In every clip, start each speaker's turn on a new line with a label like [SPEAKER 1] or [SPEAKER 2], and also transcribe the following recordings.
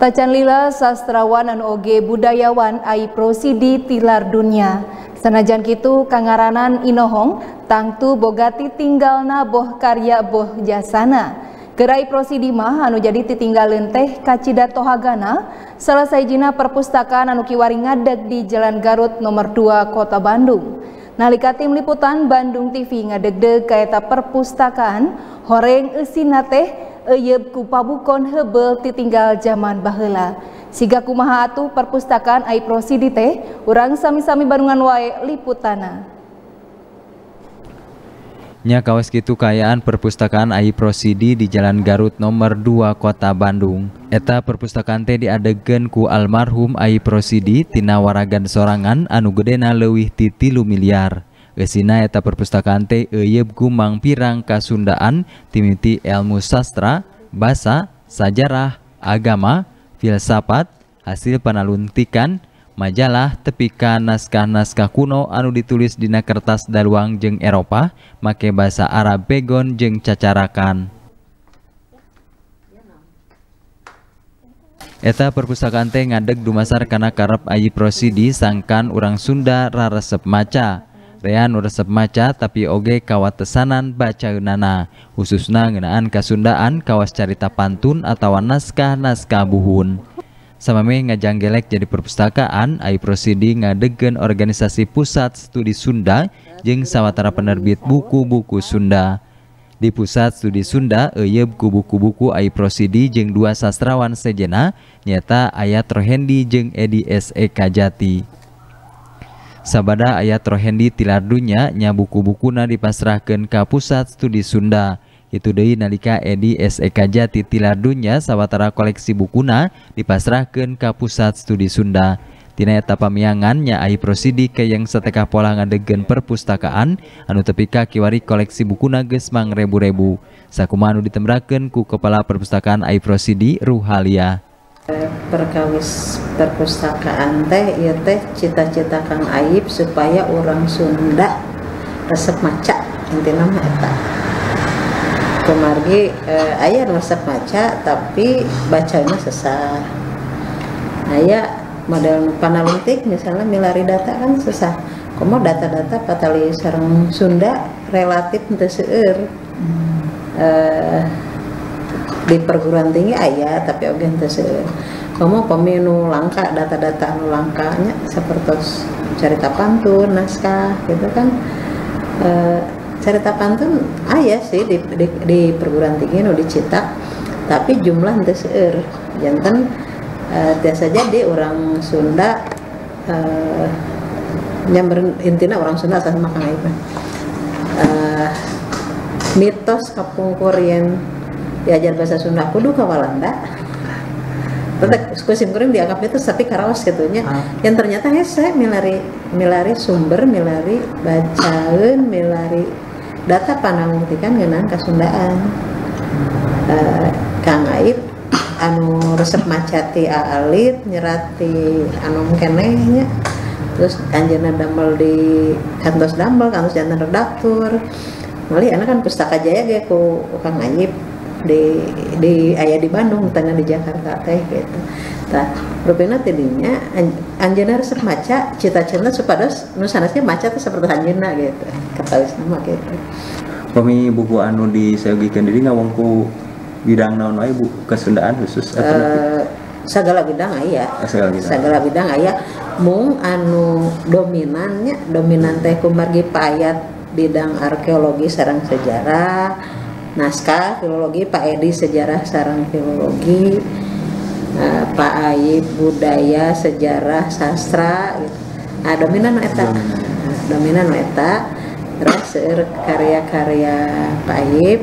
[SPEAKER 1] Tacan lila sastrawan anu oge budayawan ai prosidi tilar dunia. Sanajan kitu kangaranan inohong tangtu bogati tinggalna boh karya boh jasana. Gerai prosidi mah anu jadi titinggalin teh kacida tohagana selesai jina perpustakaan anu kiwari ngadeg di Jalan Garut nomor 2 Kota Bandung. Nalika tim liputan Bandung TV ngadegdeg kaeta perpustakaan horeng esina teh Eyeb ku pabukon hebel titinggal zaman bahela. Siga kumaha atuh perpustakaan ai prosidi teh, urang sami-sami barungan wae liputana.
[SPEAKER 2] Nya kawas kitu kayaan perpustakaan AI Prosidi di Jalan Garut nomor 2 Kota Bandung. Eta perpustakaan teh diadegan ku almarhum AI Prosidi tina waragan sorangan anu gedena leuwih ti 3 miliar. Gesina eta perpustakaan teh eyeb gumang pirang kasundaan timiti ilmu sastra, bahasa, sajarah, agama, filsafat, hasil panaluntikan, majalah tepika naskah-naskah kuno anu ditulis dina kertas daluang jeng Eropa make bahasa Arab begon jeng cacarakan. Eta perpustakaan teh ngadeg dumasar kana karep ayi prosidi sangkan urang Sunda raresep maca. Rean resep maca tapi oge kawatesanan bacaeunana khususna ngeunaan kasundaan kawas carita pantun atau naskah-naskah buhun. Samame ngajanggelek jadi perpustakaan ai prosidi ngadegen organisasi pusat studi Sunda jeung sawatara penerbit buku-buku Sunda. Di pusat studi Sunda eyeb ku buku-buku ai prosidi jeung dua sastrawan sejena nyata ayat Rohendi jeung Edi S.E. Kajati. Sabada ayat rohendi tilar dunya nya buku-bukuna dipasrahkan ke pusat studi Sunda. Itu Dewi nalika Edi SEK Jati tilar dunya sawatara koleksi bukuna dipasrahkan ke pusat studi Sunda. Tina eta pamiangan nya ai prosidi ke yang seteka pola ngadegen perpustakaan anu tepika kiwari koleksi bukuna geus rebu-rebu sakumaha anu ditembrakeun ku kepala perpustakaan ai prosidi Ruhalia
[SPEAKER 3] perkawis perpustakaan teh ya teh cita-cita Kang Aib supaya orang Sunda resep maca intinya mah eta. Kemargi eh, ayah resep maca tapi bacanya sesah. Ayah model panaluntik misalnya milari data kan susah komo data-data patali sarang Sunda relatif untuk seueur. Hmm. eh, di perguruan tinggi ayah tapi oke ente kamu peminu langka data-data anu langkanya seperti cerita pantun naskah gitu kan. E, cerita pantun ayah sih di, di, di perguruan tinggi nu dicetak tapi jumlah ente seueur. Jantan e, biasa jadi orang Sunda e, yang intinya orang Sunda kang Iban e, mitos kapungkur yang diajar bahasa Sunda kudu ke Walanda. Tetap kusim kuring dianggap itu tapi karawas gitunya ah. yang ternyata hese milari milari sumber milari bacaan milari data panangutikan ngeunaan kasundaan uh, Kang Aib anu resep macati alit nyerati anu kenehnya terus anjana damel di kantos damel kantos jantan redaktur. Mali anak kan pustaka jaya dia ku Kang Aib di di ayah di Bandung tengah di Jakarta teh gitu. Nah rupanya tadinya anjana resep maca cita-cita supados nusanasnya maca tuh seperti anjana gitu. Kata nama gitu.
[SPEAKER 2] Kami buku anu di disayogikan diri ngawangku bidang naon wae bu? Kesundaan khusus
[SPEAKER 3] uh, segala bidang aya ah, segala bidang, segala bidang aya mung anu dominannya dominan teh kumargi payat bidang arkeologi sarang sejarah naskah filologi Pak Edi sejarah sarang filologi uh, Pak Aib budaya sejarah sastra gitu. nah dominan eta. Dominan eta. Terus karya-karya Pak Aib.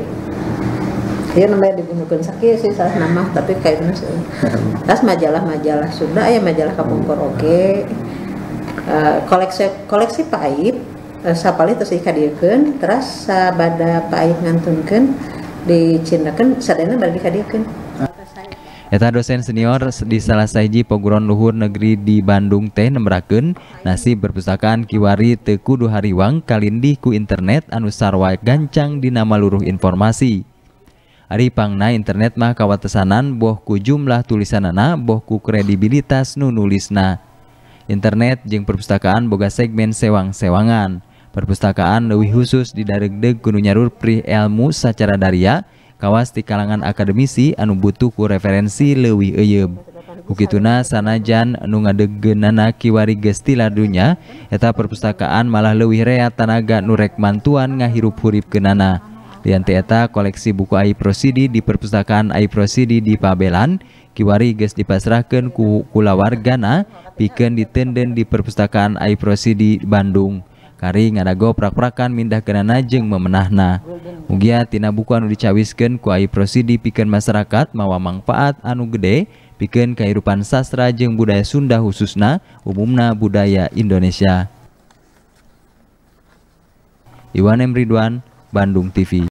[SPEAKER 3] Dia namanya dibunuhkan sakit sih salah nama tapi kayaknya terus majalah-majalah Sunda ya majalah Kapungkur oke okay. uh, koleksi koleksi Pak Aib sapali terus ikadiekeun terus sabada paih ngantunkeun dicindakeun sadayana balik dikadiekeun
[SPEAKER 2] Eta dosen senior di salah saji peguruan luhur negeri di Bandung teh nemberakeun nasib perpustakaan kiwari teu kudu hariwang kalindih ku internet anu sarwa gancang di nama luruh informasi. Ari pangna internet mah kawatesanan boh ku jumlah tulisanana boh ku kredibilitas nu nulisna. Internet jeung perpustakaan boga segmen sewang-sewangan. perpustakaan lebih khusus didaregdeg Nyarur pri elmu secara Daria kawas di kalangan akademisi anu butuh ku referensi leuwih Eyeb Bukituna sanajan anu ngadegenana kiwari gestila dunya eta perpustakaan malah leuwih rea tanaga nurek mantuan ngahirup hurip kenana. Lianti eta koleksi buku Ai Prosidi di perpustakaan Ai Prosidi di Pabelan kiwari geus dipasrahkeun ku kulawargana pikeun ditenden di perpustakaan Ai Prosidi Bandung. Kari ngadago prak-prakan mindah kenana jeung memenahna. Mugia tina buku anu dicawiskeun ku Ai Prosidi pikeun masyarakat mawa manfaat anu gede pikeun kehidupan sastra jeung budaya Sunda khususna umumna budaya Indonesia. Iwan M. Ridwan, Bandung TV